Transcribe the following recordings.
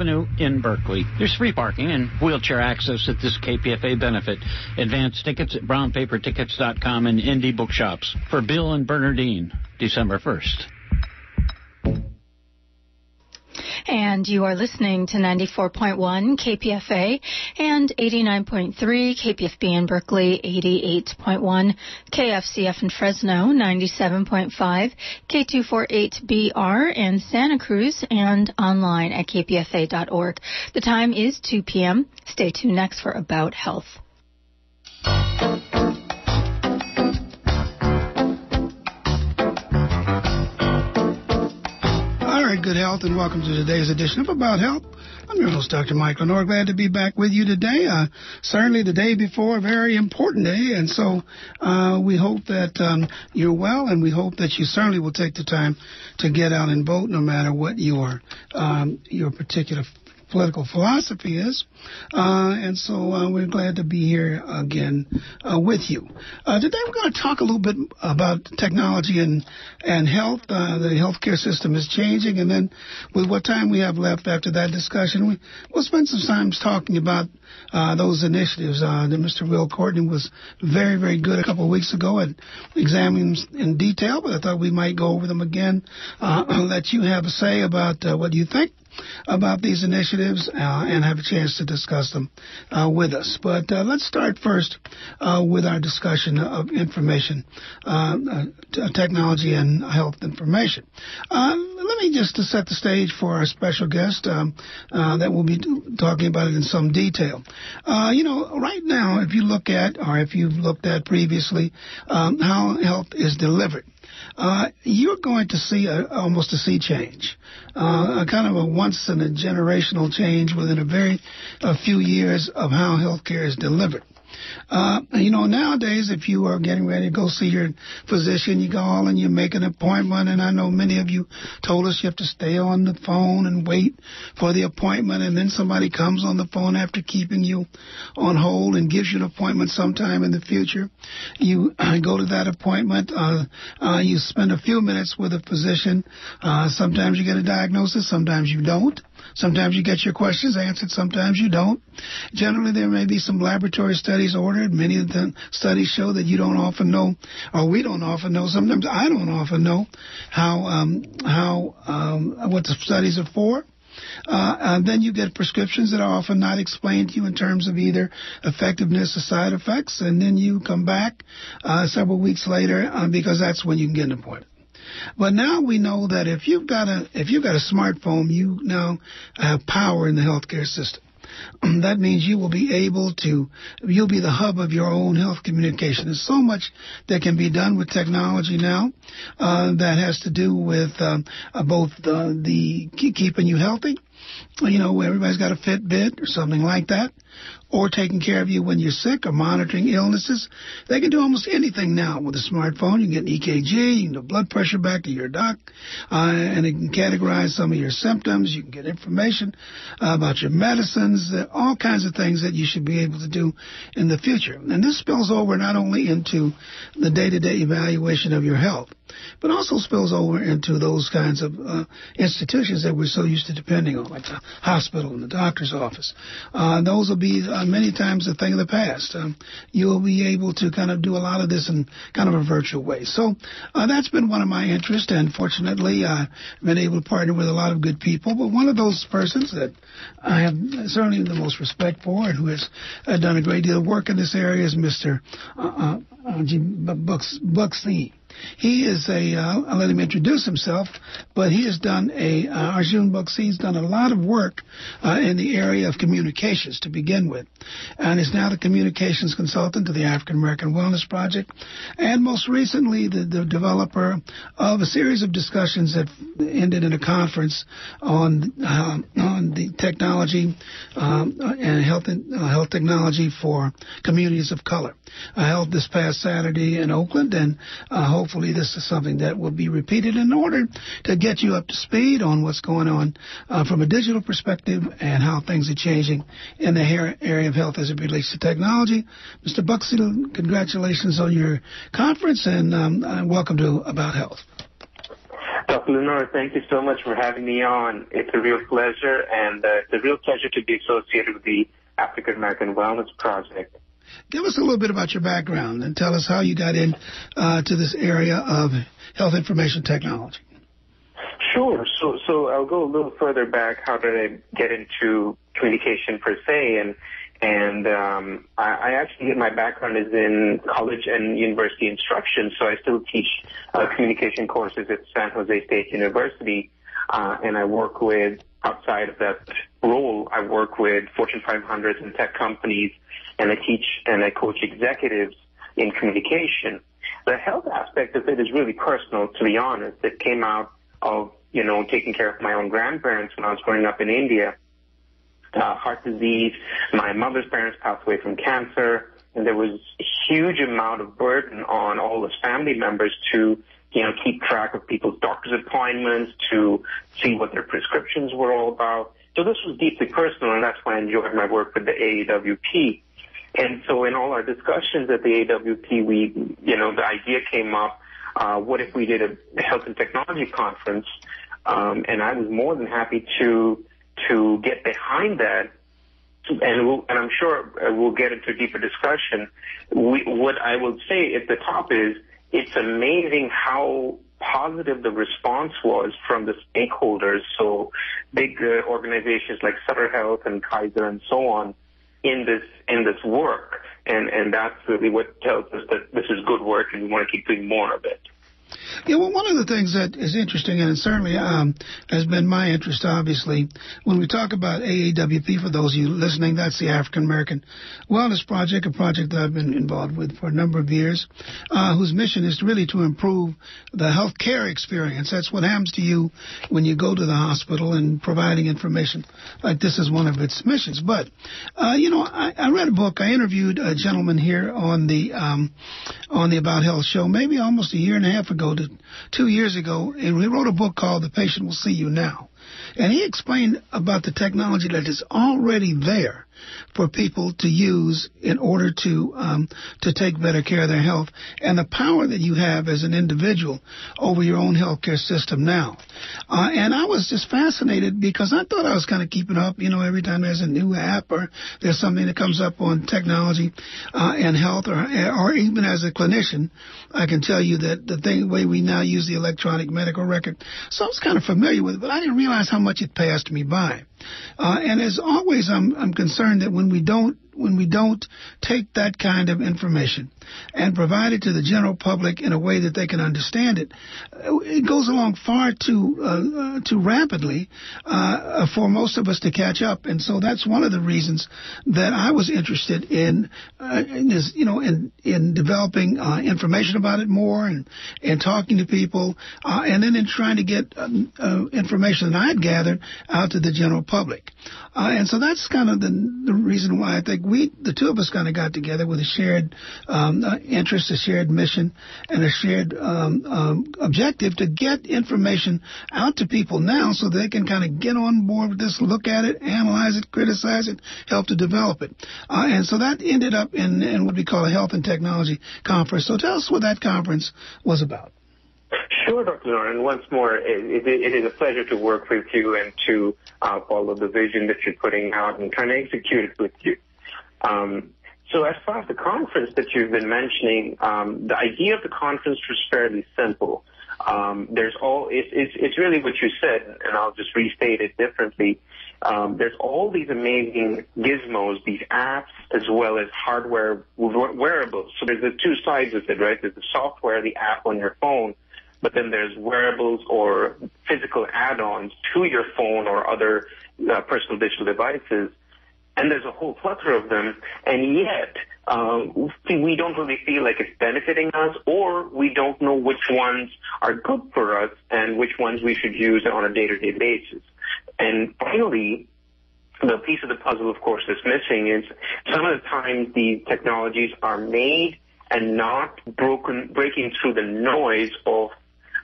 Avenue in Berkeley. There's free parking and wheelchair access at this KPFA benefit. Advance tickets at brownpapertickets.com and indie bookshops. For Bill and Bernardine, December 1st. And you are listening to 94.1 KPFA and 89.3 KPFB in Berkeley, 88.1 KFCF in Fresno, 97.5 K248BR in Santa Cruz, and online at kpfa.org. The time is 2 p.m. Stay tuned next for About Health. Good health, and welcome to today's edition of About Health. I'm your host, Dr. Michael Nor. Glad to be back with you today. Uh, certainly the day before, a very important day, and so uh, we hope that um, you're well, and we hope that you certainly will take the time to get out and vote, no matter what your um, your particular political philosophy is. Uh, and so uh, we're glad to be here again uh, with you. Uh, today we're going to talk a little bit about technology and, and health. Uh, the healthcare system is changing. And then with what time we have left after that discussion, we, we'll spend some time talking about uh, those initiatives that Mr. Will Courtney was very, very good a couple of weeks ago at examining in detail, but I thought we might go over them again, let you have a say about what you think about these initiatives uh, and have a chance to discuss them uh, with us. But uh, let's start first uh, with our discussion of information, uh, technology, and health information. let me just set the stage for our special guest um, that will be talking about it in some detail. you know, right now, if you look at, or if you've looked at previously, um, how health is delivered. Uh, you're going to see a, almost a sea change, uh, a kind of a one constant and generational change within a very a few years of how healthcare is delivered. Uh, you know, nowadays, if you are getting ready to go see your physician, you call and you make an appointment. And I know many of you told us you have to stay on the phone and wait for the appointment. And then somebody comes on the phone after keeping you on hold and gives you an appointment sometime in the future. You go to that appointment. Uh, uh, you spend a few minutes with a physician. Uh, sometimes you get a diagnosis, sometimes you don't. Sometimes you get your questions answered, sometimes you don't. Generally, there may be some laboratory studies ordered. Many of the studies show that you don't often know, or we don't often know. Sometimes I don't often know how um, how um, what the studies are for. Uh, and then you get prescriptions that are often not explained to you in terms of either effectiveness or side effects, and then you come back uh, several weeks later uh, because that's when you can get an appointment. But now we know that if you've got a if you've got a smartphone, you now have power in the healthcare system. that means you will be able to, you'll be the hub of your own health communication. There's so much that can be done with technology now uh, that has to do with um, uh, both uh, the keeping you healthy. You know, everybody's got a Fitbit or something like that or taking care of you when you're sick or monitoring illnesses. They can do almost anything now with a smartphone. You can get an EKG, you can do blood pressure back to your doc, uh, and it can categorize some of your symptoms. You can get information uh, about your medicines, uh, all kinds of things that you should be able to do in the future. And this spills over not only into the day-to-day evaluation of your health, but also spills over into those kinds of uh, institutions that we're so used to depending on, like the hospital and the doctor's office. Uh, those will be uh, many times a thing of the past. Um, you'll be able to kind of do a lot of this in kind of a virtual way. So uh, that's been one of my interests, and fortunately, I've been able to partner with a lot of good people. But one of those persons that I have certainly the most respect for and who has uh, done a great deal of work in this area is Mr. Uh, uh, Jim Buxley. He is a, uh, I'll let him introduce himself, but he has done a, uh, Arjun Buxi has done a lot of work uh, in the area of communications to begin with, and is now the communications consultant to the African American Wellness Project, and most recently the, the developer of a series of discussions that ended in a conference on uh, on the technology um, and health uh, health technology for communities of color. I held this past Saturday in Oakland, and uh, hopefully this is something that will be repeated in order to get you up to speed on what's going on uh, from a digital perspective and how things are changing in the area of health as it relates to technology. Mr. Buxley, congratulations on your conference and um, welcome to About Health. Dr. LeNoir, thank you so much for having me on. It's a real pleasure, and uh, it's a real pleasure to be associated with the African American Wellness Project. Give us a little bit about your background and tell us how you got in uh, to this area of health information technology. Sure. So, so I'll go a little further back. How did I get into communication per se? And and um, I, I actually my background is in college and university instruction, so I still teach uh, communication courses at San Jose State University, uh, and I work with outside of that role, I work with Fortune 500s and tech companies, and I teach and I coach executives in communication. The health aspect of it is really personal, to be honest. It came out of you know taking care of my own grandparents when I was growing up in India uh, heart disease. My mother's parents passed away from cancer, and there was a huge amount of burden on all the family members to, you know, keep track of people's doctor's appointments, to see what their prescriptions were all about. So this was deeply personal, and that's why I enjoyed my work with the AAWP. And so in all our discussions at the AWP, we, you know, the idea came up, uh, what if we did a health and technology conference? Um, and I was more than happy to to get behind that, and, we'll, and I'm sure we'll get into a deeper discussion. We, what I will say at the top is it's amazing how positive the response was from the stakeholders. So big uh, organizations like Sutter Health and Kaiser and so on in this in this work, and and that's really what tells us that this is good work, and we want to keep doing more of it. Yeah, well, one of the things that is interesting, and certainly um, has been my interest, obviously, when we talk about AAWP, for those of you listening, that's the African American Wellness Project, a project that I've been involved with for a number of years, uh, whose mission is really to improve the health care experience. That's what happens to you when you go to the hospital and providing information like this is one of its missions. But, uh, you know, I, I, read a book. I interviewed a gentleman here on the um, on the About Health show, maybe almost a year and a half ago ago to two years ago, and he wrote a book called The Patient Will See You Now. And he explained about the technology that is already there for people to use in order to um, to take better care of their health, and the power that you have as an individual over your own healthcare system now. Uh, and I was just fascinated because I thought I was kind of keeping up. You know, every time there's a new app or there's something that comes up on technology uh, and health, or or even as a clinician, I can tell you that the thing way we now use the electronic medical record. So I was kind of familiar with it, but I didn't realize how much it passed me by. Uh, and as always, I'm, I'm concerned that when we don't when we don't take that kind of information and provide it to the general public in a way that they can understand it, uh, it goes along far too uh, uh, too rapidly uh, for most of us to catch up. And so that's one of the reasons that I was interested in, uh, in you know, in in developing uh, information about it more and and talking to people, and then in trying to get information that I'd gathered out to the general public. and so that's kind of the the reason why I think we, the two of us, kind of got together with a shared um, uh, interest, a shared mission, and a shared um, um, objective to get information out to people now, so they can kind of get on board with this, look at it, analyze it, criticize it, help to develop it. Uh, and so that ended up in, in what we call a health and technology conference. So tell us what that conference was about. Sure, Dr. Lauren. Once more, it, it, it is a pleasure to work with you and to uh, follow the vision that you're putting out and trying to execute it with you. Um, so as far as the conference that you've been mentioning, um, the idea of the conference was fairly simple. Um, there's all it's, it's, it's really what you said, and I'll just restate it differently. Um, there's all these amazing gizmos, these apps, as well as hardware wearables. So there's the two sides of it, right? There's the software, the app on your phone, but then there's wearables or physical add-ons to your phone or other uh, personal digital devices and there's a whole plethora of them, and yet um, we don't really feel like it's benefiting us, or we don't know which ones are good for us and which ones we should use on a day-to-day basis. And finally, the piece of the puzzle, of course, that's missing is some of the times these technologies are made and not broken, breaking through the noise of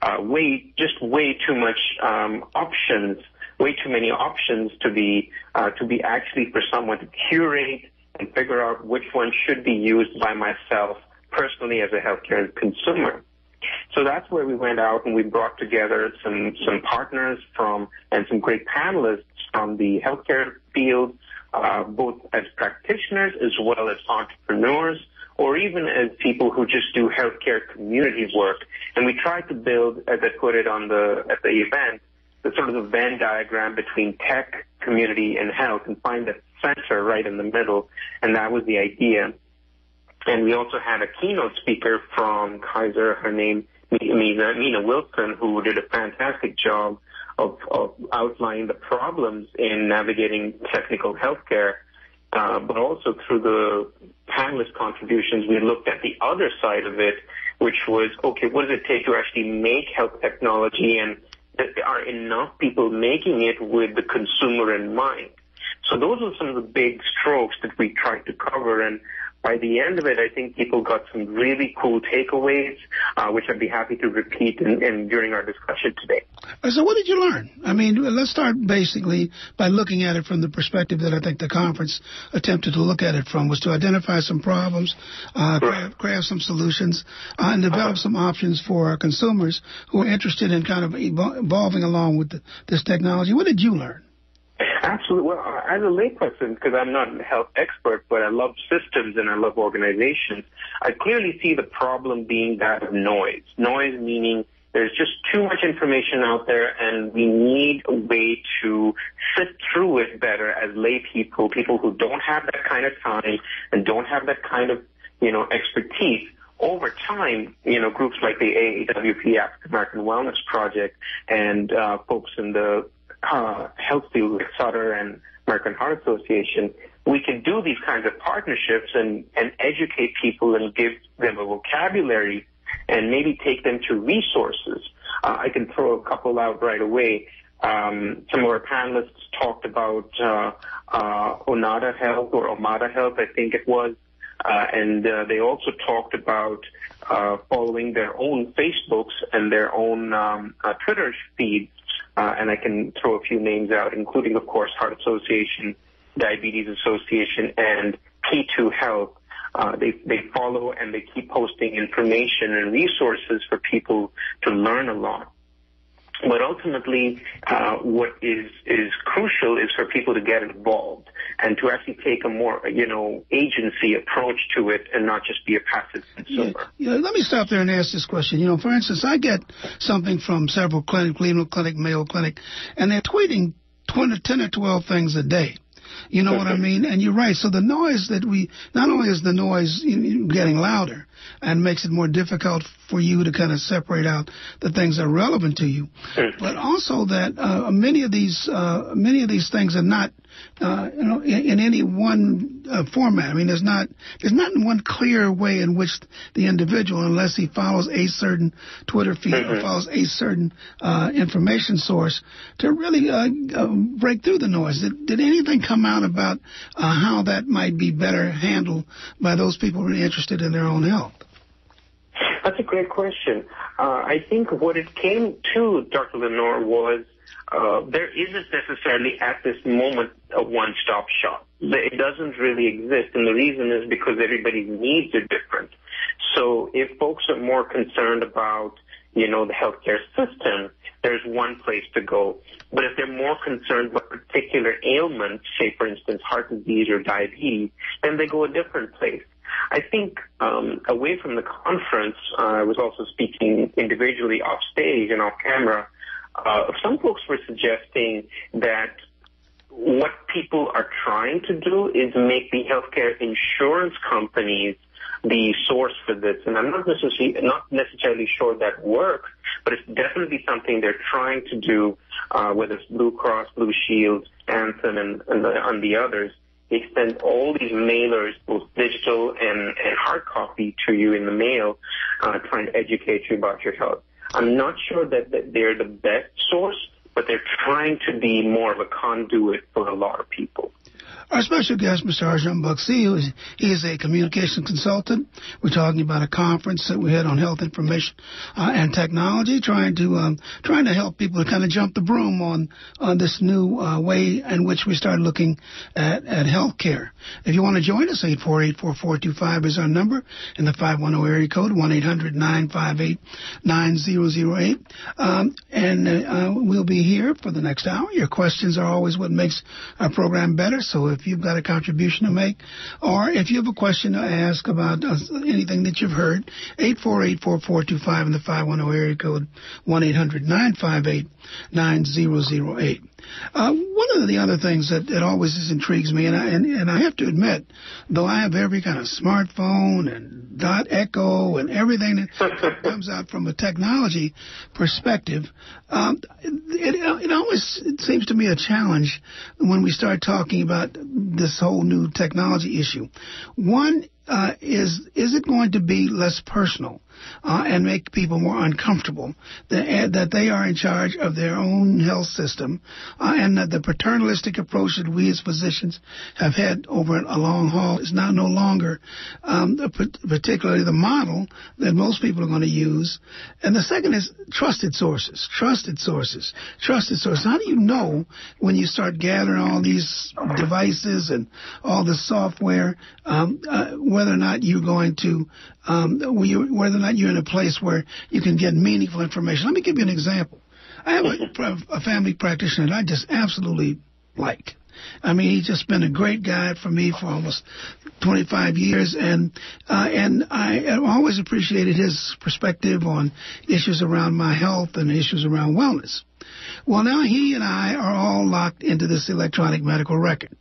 uh, way, just way too much um, options way too many options to be uh, to be actually for someone to curate and figure out which one should be used by myself personally as a healthcare consumer. So that's where we went out and we brought together some, some partners from, and some great panelists from the healthcare field, uh, both as practitioners as well as entrepreneurs, or even as people who just do healthcare community work. And we tried to build, as I put it on the, at the event, the sort of the Venn diagram between tech, community, and health and find that center right in the middle. And that was the idea. And we also had a keynote speaker from Kaiser, her name, Mina, Mina Wilson, who did a fantastic job of, of outlining the problems in navigating technical healthcare. Uh, but also through the panelist contributions, we looked at the other side of it, which was, okay, what does it take to actually make health technology and there are enough people making it with the consumer in mind? So those are some of the big strokes that we tried to cover. And by the end of it, I think people got some really cool takeaways, uh, which I'd be happy to repeat in, in, during our discussion today. Uh, so, what did you learn? I mean, let's start basically by looking at it from the perspective that I think the conference attempted to look at it from, was to identify some problems, uh, craft, craft, some solutions, uh, and develop some options for consumers who are interested in kind of evolving along with the, this technology. What did you learn? Absolutely. Well, as a layperson, because I'm not a health expert, but I love systems and I love organizations, I clearly see the problem being that of noise. Noise meaning there's just too much information out there and we need a way to sift through it better as lay people, people who don't have that kind of time and don't have that kind of, you know, expertise over time, you know, groups like the AAWP African American Wellness Project and uh, folks in the uh, health field like Sutter and American Heart Association, we can do these kinds of partnerships and, and educate people and give them a vocabulary and maybe take them to resources. Uh, I can throw a couple out right away. Um, some of our panelists talked about uh, uh, Onada Health or Omada Health, I think it was, and uh, they also talked about uh, following their own Facebooks and their own um, uh, Twitter feeds uh, and I can throw a few names out, including, of course, Heart Association, Diabetes Association, and P2 Health. Uh, they, they follow and they keep posting information and resources for people to learn a lot. But ultimately, uh, what is is crucial is for people to get involved and to actually take a more, you know, agency approach to it and not just be a passive consumer. Yeah, yeah, let me stop there and ask this question. You know, for instance, I get something from several clinic, Cleveland Clinic, Mayo Clinic, and they're tweeting 20, 10 or 12 things a day. You know what I mean? And you're right. So the noise that we, not only is the noise getting louder and makes it more difficult for you to kind of separate out the things that are relevant to you, but also that uh, many of these, uh, many of these things are not uh, you know, in, in any one uh, format. I mean, there's not there's not one clear way in which the individual, unless he follows a certain Twitter feed mm-hmm. or follows a certain uh, information source, to really uh, uh, break through the noise. Did, did anything come out about uh, how that might be better handled by those people who are interested in their own health? That's a great question. Uh, I think what it came to, Dr. LeNoir, was uh, there isn't necessarily at this moment a one-stop shop. It doesn't really exist, and the reason is because everybody's needs are different. So if folks are more concerned about, you know, the healthcare system, there's one place to go. But if they're more concerned about particular ailments, say for instance heart disease or diabetes, then they go a different place. I think um, away from the conference, uh, I was also speaking individually off stage and off camera uh, some folks were suggesting that what people are trying to do is make the healthcare insurance companies the source for this. And I'm not necessarily, not necessarily sure that works, but it's definitely something they're trying to do, uh, whether it's Blue Cross, Blue Shield, Anthem, and, and, the, and the others. They send all these mailers, both digital and, and hard copy, to you in the mail, uh, trying to educate you about your health. I'm not sure that, that they're the best source, but they're trying to be more of a conduit for a lot of people. Our special guest, Mr. Arjun Buxi, who is, he is a communication consultant. We're talking about a conference that we had on health information uh, and technology, trying to um, trying to help people to kind of jump the broom on on this new uh, way in which we start looking at at healthcare. If you want to join us, eight four eight four four two five is our number, and the five one zero area code one eight hundred nine five eight nine zero zero eight. Um, and uh, we'll be here for the next hour. Your questions are always what makes our program better. So if you've got a contribution to make, or if you have a question to ask about uh, anything that you've heard, 848-4425 in the 510 area code, 1-800-958-9008. Uh, one of the other things that, that always intrigues me, and I, and, and I have to admit, though I have every kind of smartphone and dot echo and everything that comes out from a technology perspective, um, it, it always it seems to me a challenge when we start talking about this whole new technology issue. One uh, is is it going to be less personal? Uh, and make people more uncomfortable. That, that they are in charge of their own health system, uh, and that the paternalistic approach that we as physicians have had over a long haul is now no longer um, particularly the model that most people are going to use. And the second is trusted sources, trusted sources, trusted sources. How do you know when you start gathering all these devices and all the software um, uh, whether or not you're going to um, whether or not you're in a place where you can get meaningful information. Let me give you an example. I have a, a family practitioner that I just absolutely like. I mean, he's just been a great guide for me for almost 25 years, and uh, and I always appreciated his perspective on issues around my health and issues around wellness. Well, now he and I are all locked into this electronic medical record.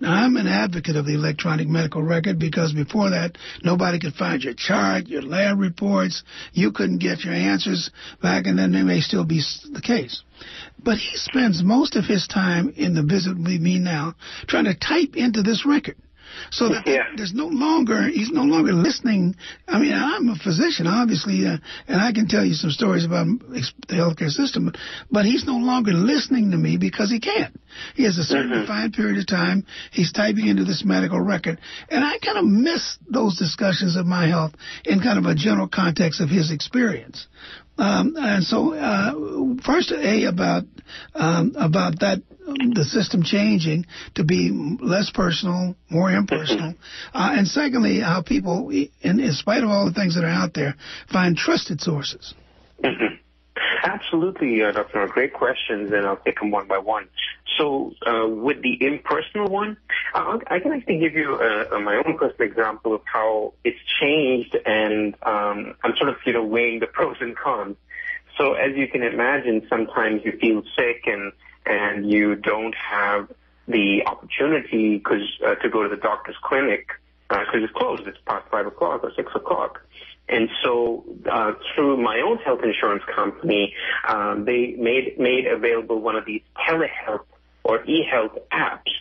Now, I'm an advocate of the electronic medical record because before that, nobody could find your chart, your lab reports. You couldn't get your answers back, and then they may still be the case. But he spends most of his time in the visit with me now trying to type into this record. So that yeah. there's no longer he's no longer listening. I mean, I'm a physician, obviously, uh, and I can tell you some stories about the healthcare system, but he's no longer listening to me because he can't. He has a certain mm-hmm. defined period of time. He's typing into this medical record, and I kind of miss those discussions of my health in kind of a general context of his experience. Um, and so, uh, first, a about um, about that the system changing to be less personal, more impersonal, uh, and secondly, how people, in, in spite of all the things that are out there, find trusted sources. Mm-hmm. Absolutely, uh, Dr. Great questions, and I'll take them one by one. So, uh, with the impersonal one, uh, I can actually give you uh, my own personal example of how it's changed, and um, I'm sort of, you know, weighing the pros and cons. So, as you can imagine, sometimes you feel sick and and you don't have the opportunity cause, uh, to go to the doctor's clinic because uh, it's closed. It's past five o'clock or six o'clock. And so, uh, through my own health insurance company, um, they made made available one of these telehealth or e-health apps.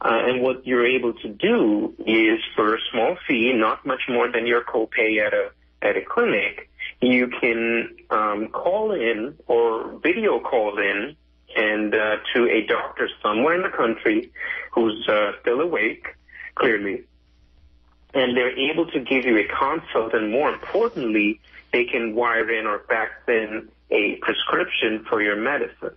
Uh, and what you're able to do is, for a small fee, not much more than your copay at a at a clinic, you can um, call in or video call in and uh, to a doctor somewhere in the country who's uh, still awake, clearly, and they're able to give you a consult, and more importantly, they can wire in or fax in a prescription for your medicine.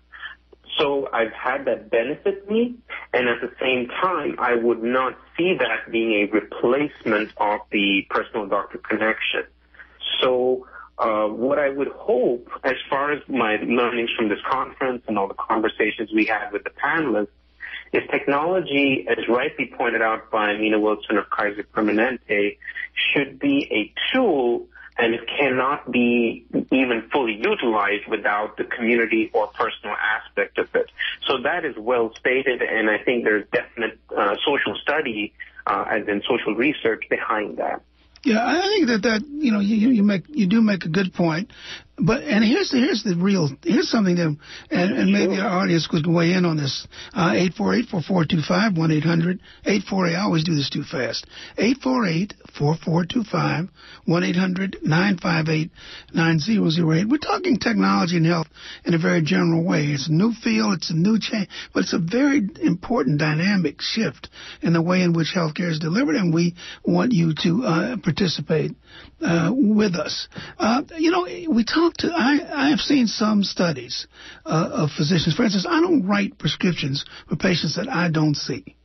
So I've had that benefit me, and at the same time, I would not see that being a replacement of the personal doctor connection. So uh, what I would hope, as far as my learnings from this conference and all the conversations we had with the panelists, is technology, as rightly pointed out by Mina Wilson of Kaiser Permanente, should be a tool and it cannot be even fully utilized without the community or personal aspect of it. So that is well stated, and I think there's definite uh, social study, uh, as in social research behind that. Yeah, I think that that you know you you make you do make a good point. But and here's the here's the real here's something that and, and maybe our audience could weigh in on this. Uh, eight four eight four four two five one eight hundred eight four eight. I always do this too fast. Eight four eight four four two five one eight hundred nine five eight nine zero zero eight. We're talking technology and health in a very general way. It's a new field. It's a new change, but it's a very important dynamic shift in the way in which healthcare is delivered, and we want you to uh, participate uh, with us. Uh, you know, we talk to, I, I have seen some studies uh, of physicians. For instance, I don't write prescriptions for patients that I don't see.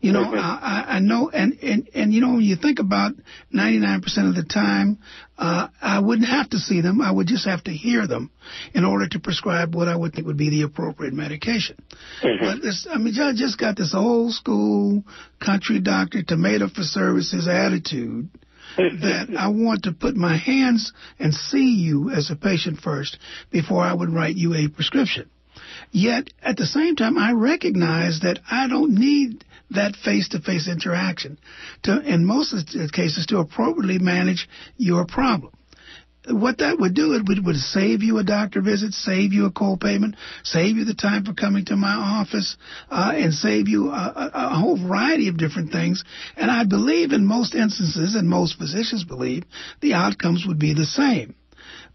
You know, mm-hmm. I, I know, and, and, and you know, when you think about 99% of the time, uh, I wouldn't have to see them. I would just have to hear them in order to prescribe what I would think would be the appropriate medication. Mm-hmm. But this, I mean, I just got this old school country doctor, tomato for services attitude that I want to put my hands and see you as a patient first before I would write you a prescription. Yet, at the same time, I recognize that I don't need that face-to-face interaction to, in most cases, to appropriately manage your problem what that would do, it would, would save you a doctor visit, save you a co-payment, save you the time for coming to my office, uh, and save you a, a, whole variety of different things. And I believe in most instances, and most physicians believe, the outcomes would be the same.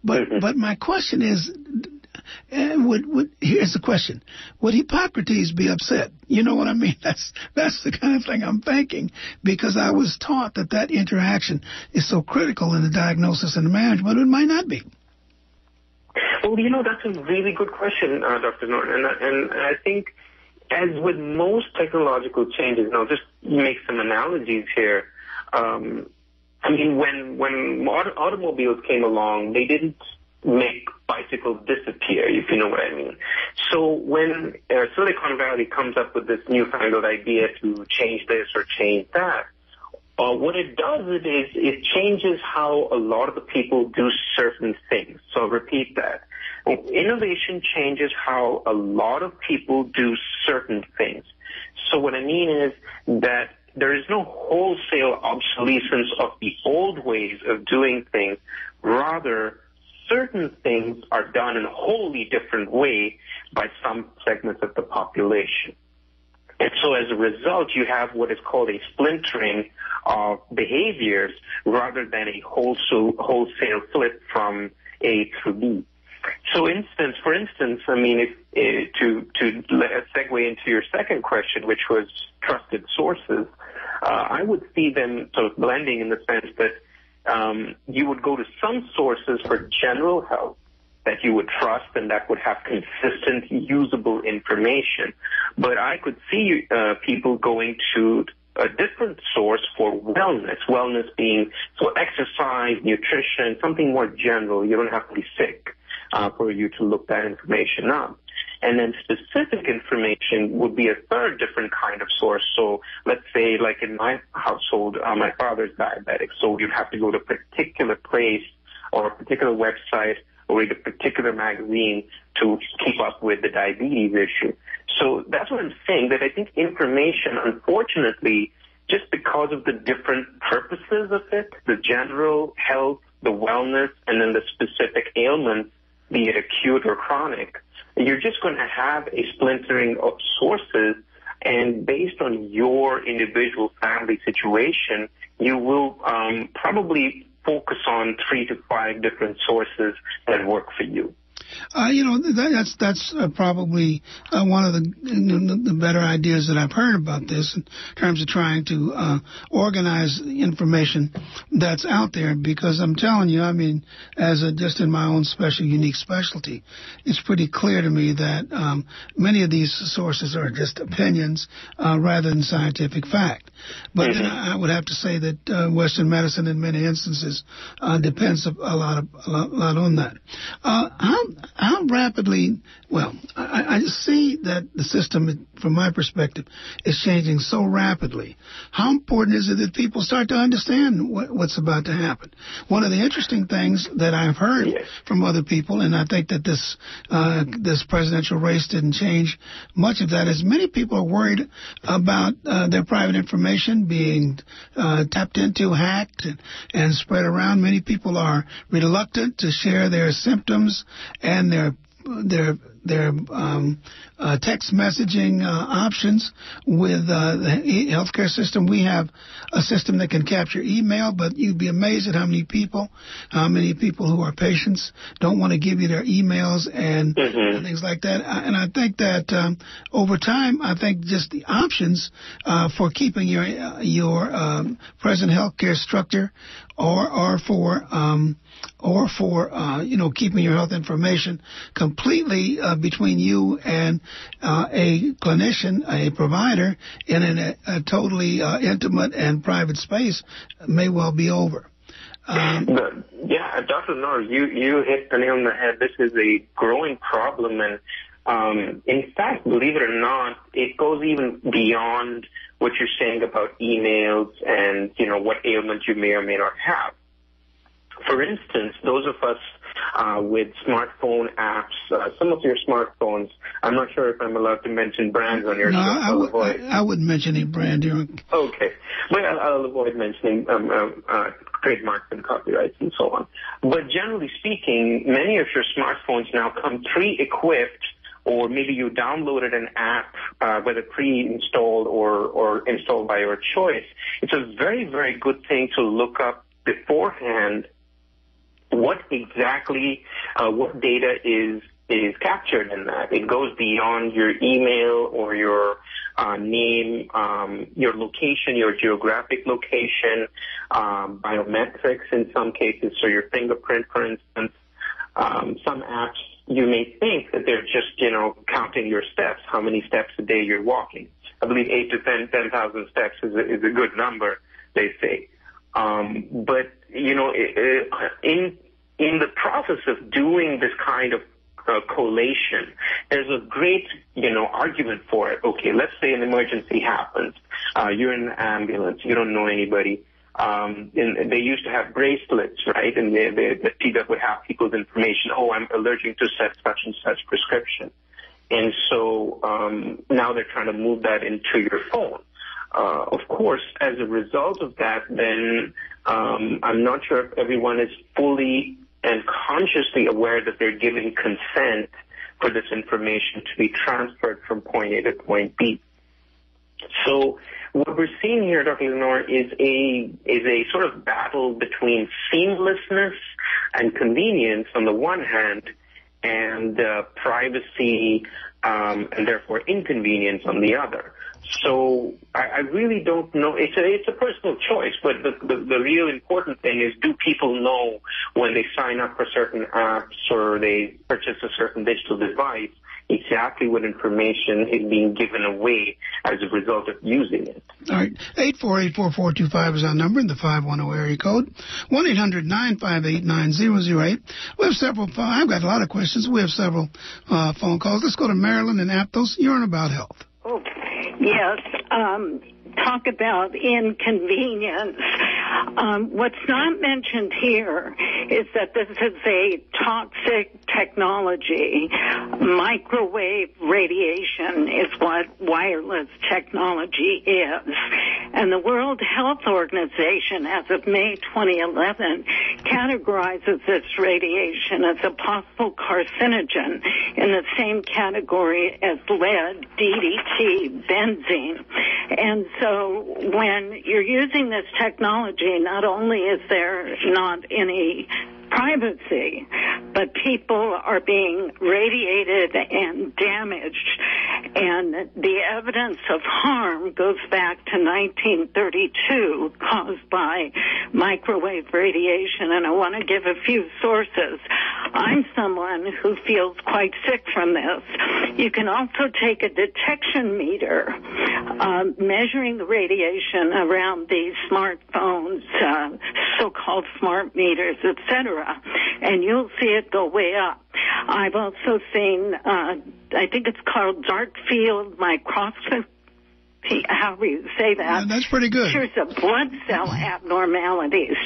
But, mm-hmm. but my question is, and would, would here's the question: Would Hippocrates be upset? You know what I mean? That's that's the kind of thing I'm thinking because I was taught that that interaction is so critical in the diagnosis and the management. It might not be. Well, you know that's a really good question, uh, Dr. Norton, and, and I think as with most technological changes, and I'll just make some analogies here. Um, I mean, when when automobiles came along, they didn't make bicycles disappear, if you know what I mean. So when uh, Silicon Valley comes up with this newfangled idea to change this or change that, uh, what it does it is it changes how a lot of the people do certain things. So I'll repeat that. Innovation changes how a lot of people do certain things. So what I mean is that there is no wholesale obsolescence of the old ways of doing things. Rather, certain things are done in a wholly different way by some segments of the population. And so as a result, you have what is called a splintering of behaviors rather than a wholesale, wholesale flip from A to B. So instance, for instance, I mean, if, uh, to, to segue into your second question, which was trusted sources, uh, I would see them sort of blending in the sense that um, you would go to some sources for general health that you would trust and that would have consistent, usable information. But I could see uh, people going to a different source for wellness. Wellness being so exercise, nutrition, something more general. You don't have to be sick uh, for you to look that information up. And then specific information would be a third different kind of source. So let's say like in my household, uh, my father's diabetic. So you'd have to go to a particular place or a particular website or read a particular magazine to keep up with the diabetes issue. So that's what I'm saying, that I think information, unfortunately, just because of the different purposes of it, the general health, the wellness, and then the specific ailments, be it acute or chronic, you're just going to have a splintering of sources. And based on your individual family situation, you will um, probably focus on three to five different sources that work for you. Uh, you know, that, that's that's uh, probably uh, one of the, the, the better ideas that I've heard about this in terms of trying to uh, organize information that's out there. Because I'm telling you, I mean, as a, just in my own special, unique specialty, it's pretty clear to me that um, many of these sources are just opinions uh, rather than scientific fact. But mm-hmm. I would have to say that uh, Western medicine, in many instances, depends a, a lot of, a lot, a lot on that. how how rapidly, well, I, I see that the system, from my perspective, is changing so rapidly. How important is it that people start to understand what, what's about to happen? One of the interesting things that I've heard yes. from other people, and I think that this uh, this presidential race didn't change much of that, is many people are worried about uh, their private information being uh, tapped into, hacked, and, and spread around. Many people are reluctant to share their symptoms and their their their um, uh, text messaging uh, options with uh, the healthcare system. We have a system that can capture email, but you'd be amazed at how many people, how many people who are patients don't want to give you their emails and, mm-hmm. and things like that. And I think that um, over time, I think just the options uh, for keeping your your um, present healthcare structure or or for um, or for uh, you know keeping your health information completely uh, between you and uh, a clinician, a provider, in an, a, totally uh, intimate and private space may well be over. Um, yeah, Dr. Noor, you you hit the nail on the head. This is a growing problem, and um, in fact, believe it or not, it goes even beyond what you're saying about emails and you know what ailments you may or may not have. For instance, those of us uh, with smartphone apps, uh, some of your smartphones, I'm not sure if I'm allowed to mention brands on your no, show. I, would, I, I wouldn't mention any brand. Here. Okay. Well, I'll, I'll avoid mentioning um, um, uh, trademarks and copyrights and so on. But generally speaking, many of your smartphones now come pre-equipped or maybe you downloaded an app, uh, whether pre-installed or, or installed by your choice. It's a very, very good thing to look up beforehand what exactly, uh, what data is is captured in that. It goes beyond your email or your uh, name, um, your location, your geographic location, um, biometrics in some cases, so your fingerprint, for instance. Um, some apps you may think that they're just, you know, counting your steps, how many steps a day you're walking. I believe eight to ten, ten thousand steps is a, is a good number, they say. Um, but you know, in in the process of doing this kind of uh, collation, there's a great, you know, argument for it. Okay, let's say an emergency happens. Uh, you're in an ambulance. You don't know anybody. Um, and they used to have bracelets, right? And they, they, the TDOT would have people's information. Oh, I'm allergic to such, such and such prescription. And so um, now they're trying to move that into your phone. Uh, of course, as a result of that, then um, I'm not sure if everyone is fully and consciously aware that they're giving consent for this information to be transferred from point A to point B. So what we're seeing here, Dr. LeNoir, is a is a sort of battle between seamlessness and convenience on the one hand, and uh, privacy um, and therefore inconvenience on the other. So I, I really don't know. It's a it's a personal choice, but the, the the real important thing is do people know when they sign up for certain apps or they purchase a certain digital device exactly what information is being given away as a result of using it. All right. 848-4425 is our number in the 510 area code. 1-800-958-9008. We have several, I've got a lot of questions. We have several uh, phone calls. Let's go to Marilyn and Aptos. You're on About Health. Oh, yes. Um, talk about inconvenience. Um, what's not mentioned here is that this is a toxic technology. Microwave radiation is what wireless technology is. And the World Health Organization, as of May 2011, categorizes this radiation as a possible carcinogen in the same category as lead, DDT, benzene. And so when you're using this technology, not only is there not any privacy, but people are being radiated and damaged. And the evidence of harm goes back to 1932 caused by microwave radiation. And I want to give a few sources. I'm someone who feels quite sick from this. You can also take a detection meter uh, measuring the radiation around these smartphones, uh, so-called smart meters, etc and you'll see it go way up. I've also seen, uh, I think it's called dark field microscopy however you say that. Yeah, that's pretty good. Pictures of blood cell abnormalities.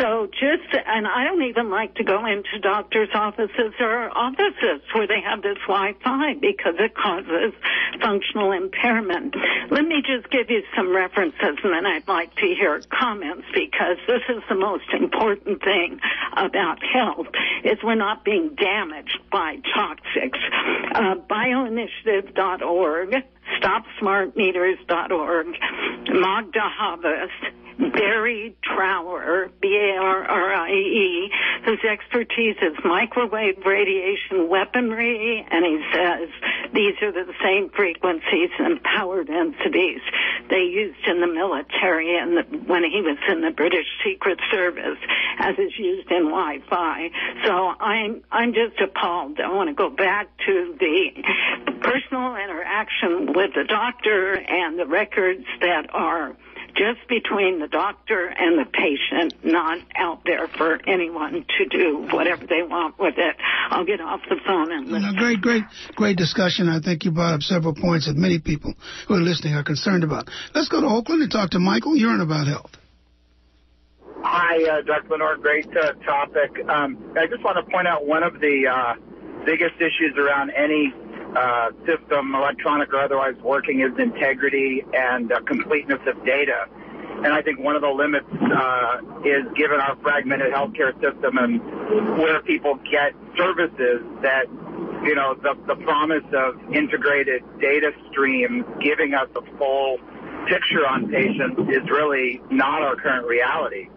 So just, and I don't even like to go into doctors' offices or offices where they have this Wi-Fi because it causes functional impairment. Let me just give you some references and then I'd like to hear comments because this is the most important thing about health is we're not being damaged by toxics. Uh, bioinitiative.org, stopsmartmeters.org, Magda Havas, Barrie Trower, B-A-R-R-I-E, whose expertise is microwave radiation weaponry, and he says these are the same frequencies and power densities they used in the military and the, when he was in the British Secret Service, as is used in Wi-Fi. So I'm I'm just appalled. I want to go back to the personal interaction with the doctor and the records that are just between the doctor and the patient, not out there for anyone to do whatever they want with it. I'll get off the phone and listen. No, great, great, great discussion. I think you brought up several points that many people who are listening are concerned about. Let's go to Oakland and talk to Michael. You're on about health. Hi, uh, Dr. LeNoir. Great uh, topic. Um, I just want to point out one of the uh, biggest issues around any uh, system, electronic or otherwise, working is integrity and uh, completeness of data. And I think one of the limits uh, is given our fragmented healthcare system and where people get services that, you know, the, the promise of integrated data streams giving us a full picture on patients is really not our current reality.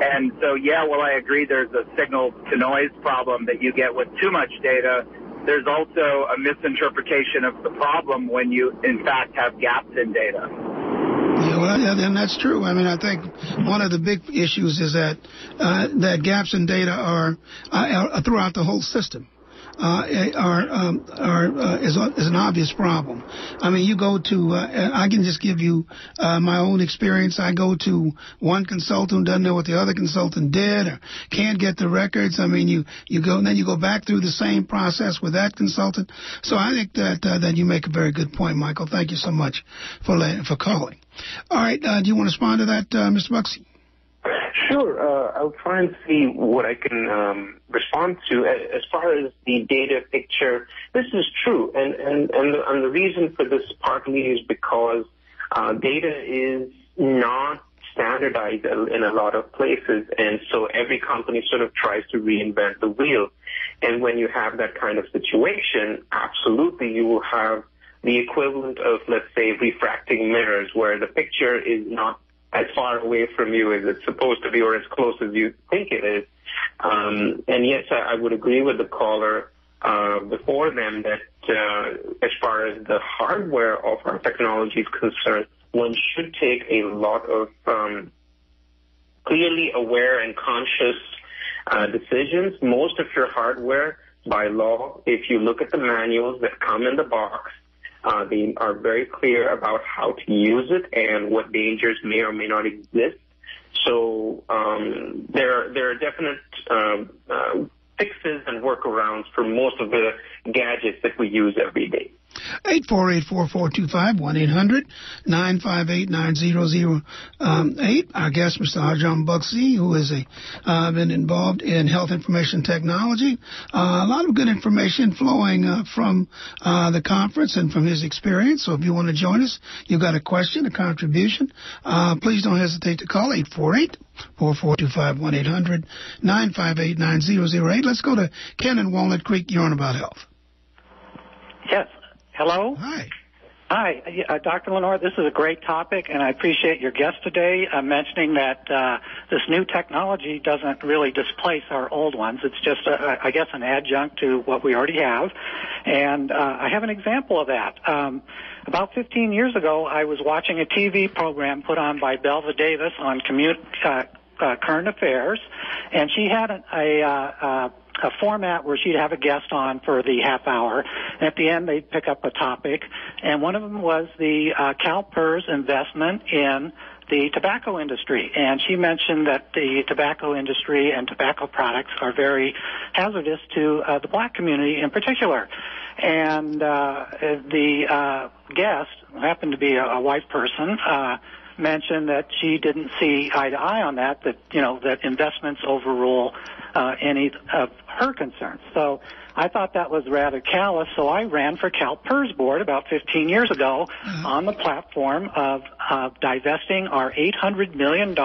And so, yeah, well, I agree there's a signal to noise problem that you get with too much data there's also a misinterpretation of the problem when you, in fact, have gaps in data. Yeah, well, yeah, and that's true. I mean, I think one of the big issues is that uh, that gaps in data are, uh, are throughout the whole system uh, are um, are uh, is, is an obvious problem. I mean, you go to uh, I can just give you uh, my own experience. I go to one consultant doesn't know what the other consultant did or can't get the records. I mean, you you go and then you go back through the same process with that consultant. So I think that uh, that you make a very good point, Michael. Thank you so much for for calling. All right, uh, do you want to respond to that, uh, Mr. Buxi? Sure. Uh, I'll try and see what I can um, respond to. As far as the data picture, this is true, and and and the, and the reason for this partly is because uh, data is not standardized in a lot of places, and so every company sort of tries to reinvent the wheel. And when you have that kind of situation, absolutely you will have the equivalent of, let's say, refracting mirrors, where the picture is not as far away from you as it's supposed to be or as close as you think it is. Um, and yes, I, I, would agree with the caller uh, before them that uh, as far as the hardware of our technology is concerned, one should take a lot of um, clearly aware and conscious uh, decisions. Most of your hardware, by law, if you look at the manuals that come in the box, uh, they are very clear about how to use it and what dangers may or may not exist. So um, there, there are definite um, uh, fixes and workarounds for most of the gadgets that we use every day. 848-4425, 1-800-958-9008. Um, Our guest, Mr. Arjun Buxi, who has uh, been involved in health information technology. Uh, a lot of good information flowing uh, from uh, the conference and from his experience. So if you want to join us, you've got a question, a contribution, uh, please don't hesitate to call 848 4425 1 800 958 9008. Let's go to Ken in Walnut Creek. You're on about health. Yes. Hello? Hi. Hi, uh, Dr. LeNoir. This is a great topic, and I appreciate your guest today uh, mentioning that uh, this new technology doesn't really displace our old ones. It's just, a, I guess, an adjunct to what we already have. And uh, I have an example of that. Um, about 15 years ago, I was watching a TV program put on by Belva Davis on commu- uh, uh, current affairs, and she had a, a uh, a format where she'd have a guest on for the half hour. And at the end, they'd pick up a topic, and one of them was the uh, CalPERS investment in the tobacco industry. And she mentioned that the tobacco industry and tobacco products are very hazardous to uh, the black community in particular. and uh, the uh, guest who happened to be a, a white person. Uh, mentioned that she didn't see eye to eye on that, that, you know, that investments overrule uh, any of her concerns. So I thought that was rather callous, so I ran for CalPERS board about 15 years ago mm-hmm. on the platform of, of divesting our $800 million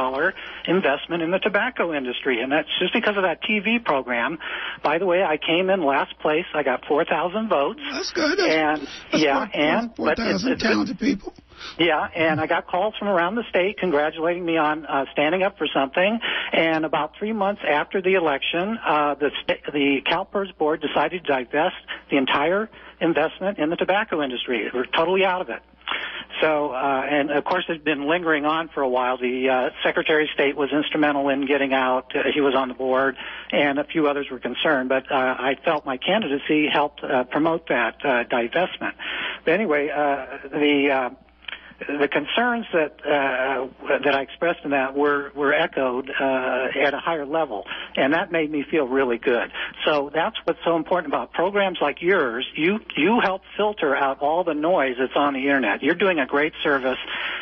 investment in the tobacco industry. And that's just because of that TV program. By the way, I came in last place. I got 4,000 votes. That's good. That's, and, that's yeah, 4, and, 4,000 talented people. Yeah, and I got calls from around the state congratulating me on uh, standing up for something. And about three months after the election, uh, the the CalPERS board decided to divest the entire investment in the tobacco industry. We're totally out of it. So, uh, and of course, it's been lingering on for a while. The uh, Secretary of State was instrumental in getting out. Uh, he was on the board, and a few others were concerned. But uh, I felt my candidacy helped uh, promote that uh, divestment. But anyway, uh, the uh, the concerns that uh, that I expressed in that were were echoed uh, at a higher level, and that made me feel really good. So that's what's so important about programs like yours. You you help filter out all the noise that's on the internet. You're doing a great service.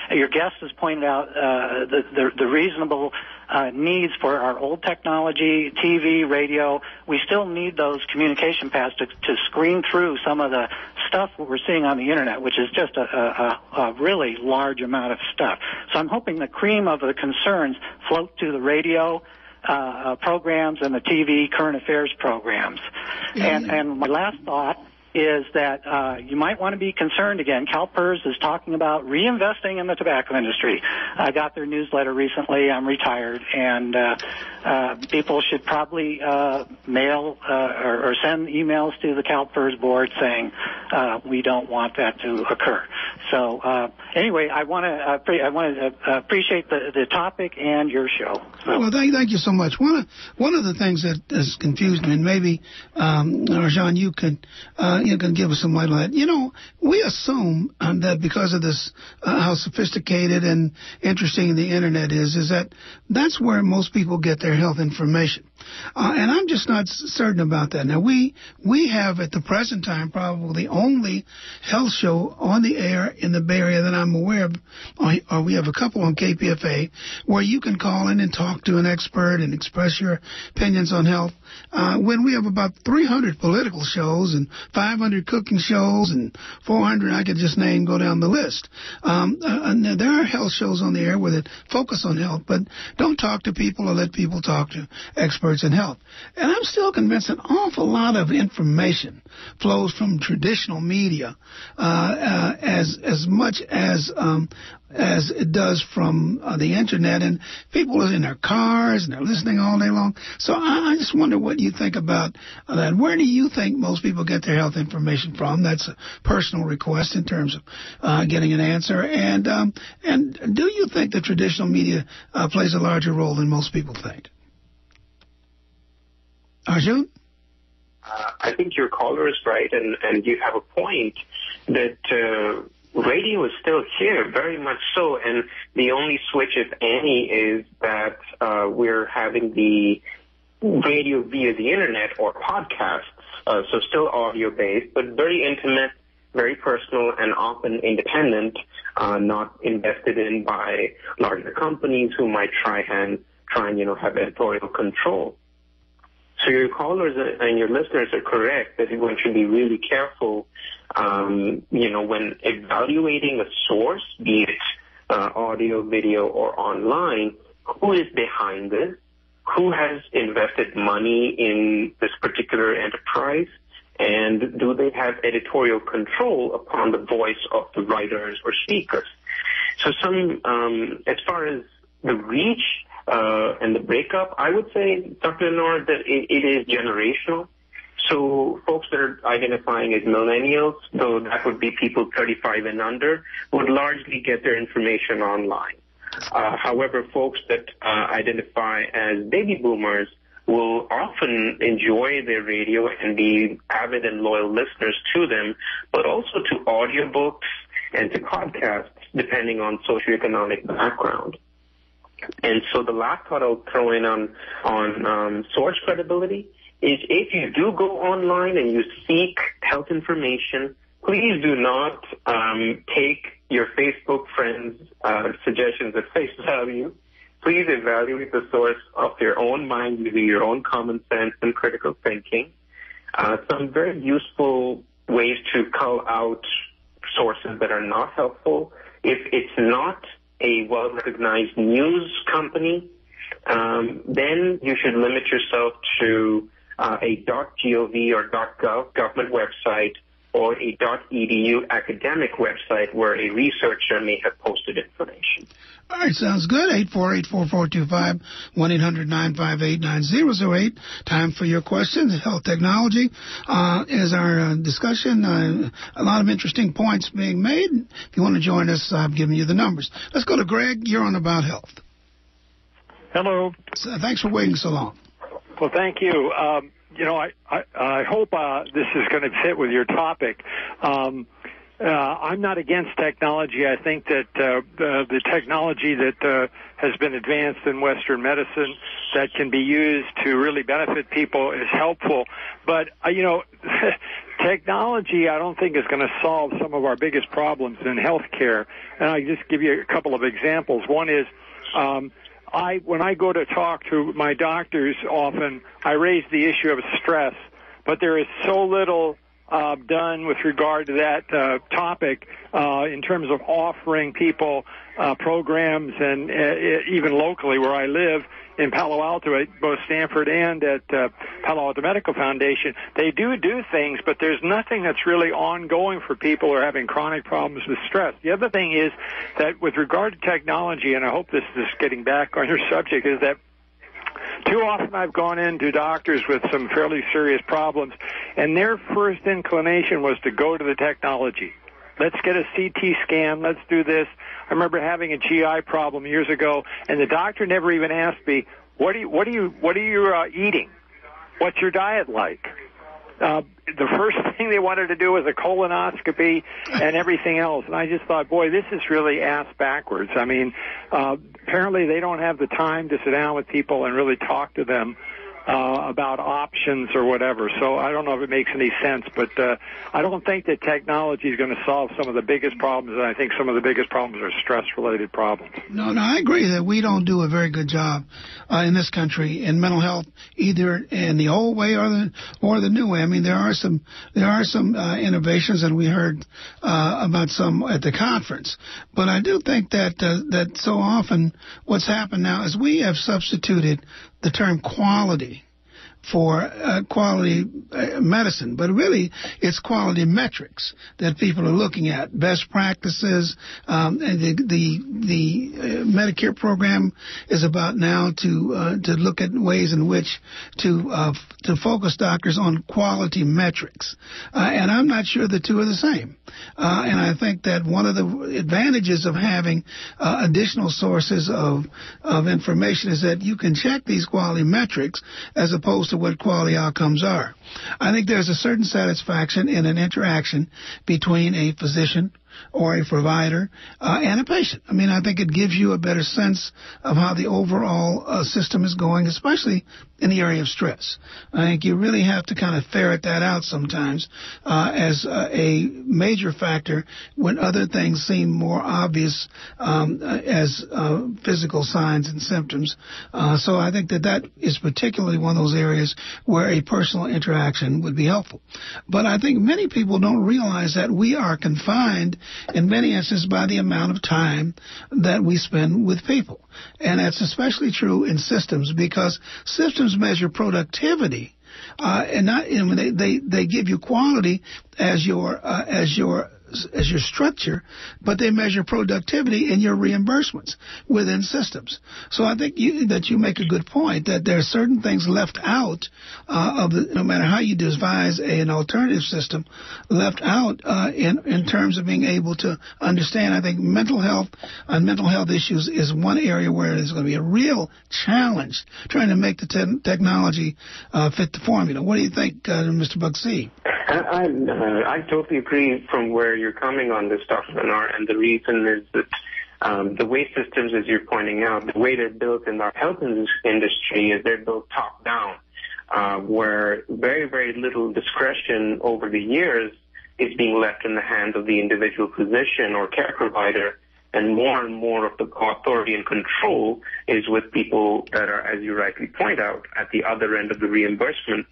Your guest has pointed out uh, the, the the reasonable uh, needs for our old technology, TV, radio. We still need those communication paths to, to screen through some of the stuff we're seeing on the internet, which is just a, a, a really large amount of stuff. So I'm hoping the cream of the concerns float to the radio. Uh, uh programs and the TV current affairs programs. Mm-hmm. And, and my last thought is that uh, you might want to be concerned again. CalPERS is talking about reinvesting in the tobacco industry. I got their newsletter recently. I'm retired, and uh, uh, people should probably uh, mail uh, or, or send emails to the CalPERS board saying uh, we don't want that to occur. So anyway, I want to pre- I want to appreciate the, the topic and your show. So. Well, thank, thank you so much. One of one of the things that has confused me, and maybe um, you could you can give us some light on that. You know, we assume um, that because of this, uh, how sophisticated and interesting the internet is, is that that's where most people get their health information. Uh, and I'm just not certain about that. Now, we we have at the present time probably the only health show on the air in the Bay Area that I'm aware of, or we have a couple on KPFA, where you can call in and talk to an expert and express your opinions on health. Uh, when we have about 300 political shows and 500 cooking shows and 400, I could just name, go down the list. Um, uh, there are health shows on the air where they focus on health, but don't talk to people or let people talk to experts experts in health. And I'm still convinced an awful lot of information flows from traditional media uh, uh, as as much as um, as it does from uh, the internet. And people are in their cars and they're listening all day long. So I, I just wonder what you think about that. Where do you think most people get their health information from? That's a personal request in terms of uh, getting an answer. And um, and do you think the traditional media uh, plays a larger role than most people think? Arjun? Uh, I think your caller is right, and, and you have a point that uh, radio is still here, very much so, and the only switch, if any, is that uh, we're having the radio via the internet or podcasts, uh, so still audio-based, but very intimate, very personal, and often independent, uh, not invested in by larger companies who might try and try and you know have editorial control. So your callers and your listeners are correct that one should be really careful, um, you know, when evaluating a source, be it uh, audio, video, or online, who is behind this? Who has invested money in this particular enterprise? And do they have editorial control upon the voice of the writers or speakers? So some, um, as far as the reach uh, and the breakup, I would say, Dr. LeNoir, that it, it is generational. So folks that are identifying as millennials, so that would be people 35 and under, would largely get their information online. Uh, however, folks that uh, identify as baby boomers will often enjoy their radio and be avid and loyal listeners to them, but also to audiobooks and to podcasts, depending on socioeconomic background. And so the last thought I'll throw in on on um, source credibility is if you do go online and you seek health information, please do not um, take your Facebook friends' uh, suggestions at face value. Please evaluate the source of your own mind using your own common sense and critical thinking. Uh, some very useful ways to call out sources that are not helpful. If it's not a well-recognized news company, um, then you should limit yourself to uh, a .gov or .gov government website or a .edu academic website where a researcher may have posted information. All right, sounds good. 848-4425, 1-800-958-9008. Time for your questions. Health technology uh, is our uh, discussion. Uh, a lot of interesting points being made. If you want to join us, I've given you the numbers. Let's go to Greg. You're on About Health. Hello. So, thanks for waiting so long. Well, thank you. Um, you know, I I, I hope uh, this is going to fit with your topic. Um, uh, I'm not against technology. I think that uh, the, the technology that uh, has been advanced in Western medicine that can be used to really benefit people is helpful. But uh, you know, technology I don't think is going to solve some of our biggest problems in healthcare. And I just give you a couple of examples. One is um, I when I go to talk to my doctors often I raise the issue of stress, but there is so little uh, done with regard to that uh, topic uh, in terms of offering people uh, programs and uh, even locally where I live in Palo Alto at both Stanford and at uh, Palo Alto Medical Foundation, they do do things, but there's nothing that's really ongoing for people who are having chronic problems with stress. The other thing is that with regard to technology, and I hope this is getting back on your subject, is that too often I've gone into doctors with some fairly serious problems, and their first inclination was to go to the technology. Let's get a CT scan. Let's do this. I remember having a GI problem years ago, and the doctor never even asked me, "What are you? What are you? What are you uh, eating? What's your diet like?" Uh, the first thing they wanted to do was a colonoscopy and everything else. And I just thought, boy, this is really ass backwards. I mean, uh, apparently they don't have the time to sit down with people and really talk to them uh, about options or whatever. So I don't know if it makes any sense, but uh, I don't think that technology is going to solve some of the biggest problems. And I think some of the biggest problems are stress-related problems. No, no, I agree that we don't do a very good job uh, in this country in mental health, either in the old way or the or the new way. I mean, there are some there are some uh, innovations, and we heard uh, about some at the conference. But I do think that uh, that so often what's happened now is we have substituted the term quality for uh, quality uh, medicine, but really it's quality metrics that people are looking at. Best practices. Um, and the the, the uh, Medicare program is about now to uh, to look at ways in which to uh, to focus doctors on quality metrics. Uh, and I'm not sure the two are the same. and I think that one of the advantages of having additional sources of of information is that you can check these quality metrics as opposed to what quality outcomes are. I think there's a certain satisfaction in an interaction between a physician or a provider uh, and a patient. I mean, I think it gives you a better sense of how the overall uh, system is going, especially in the area of stress. I think you really have to kind of ferret that out sometimes uh, as uh, a major factor when other things seem more obvious um, as uh, physical signs and symptoms. Uh, so I think that that is particularly one of those areas where a personal interaction would be helpful. But I think many people don't realize that we are confined in many instances by the amount of time that we spend with people. And that's especially true in systems because systems measure productivity. Uh, and not, you know, they, they, they give you quality as your, uh, as your as your structure, but they measure productivity in your reimbursements within systems. So I think you, that you make a good point that there are certain things left out uh, of the, no matter how you devise an alternative system, left out uh, in in terms of being able to understand. I think mental health and mental health issues is one area where there's going to be a real challenge trying to make the te- technology uh, fit the formula. What do you think, uh, Mr. Buxi? I, I, uh, I totally agree from where you're coming on this, Dr. Bernard, and the reason is that um, the way systems, as you're pointing out, the way they're built in our health industry is they're built top down. uh, where very, very little discretion over the years is being left in the hands of the individual physician or care provider, and more and more of the authority and control is with people that are, as you rightly point out, at the other end of the reimbursement